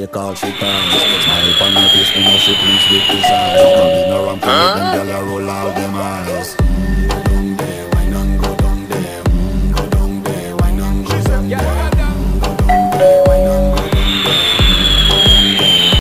Take all she times. Smile on my face when I she please with this eyes Coming around, coming, them gal roll out them eyes.